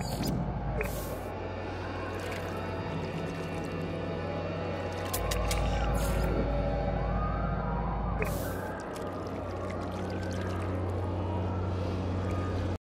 you